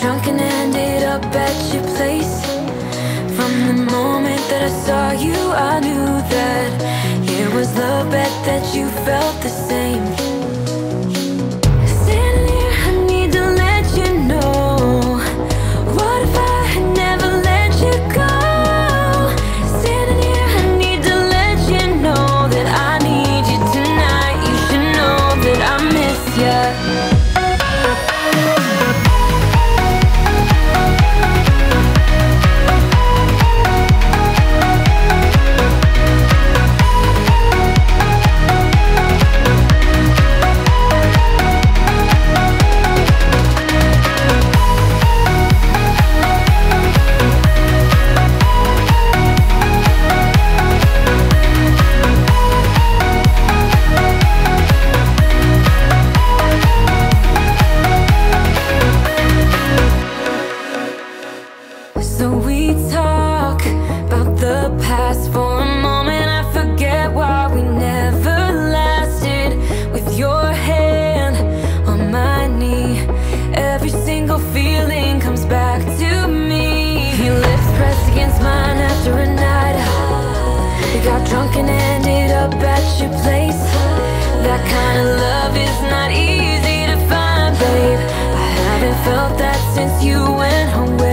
Drunk and ended up at your place. From the moment that I saw you I knew that It was love bet that you felt the same. That kind of love is not easy to find, babe. I haven't felt that since you went away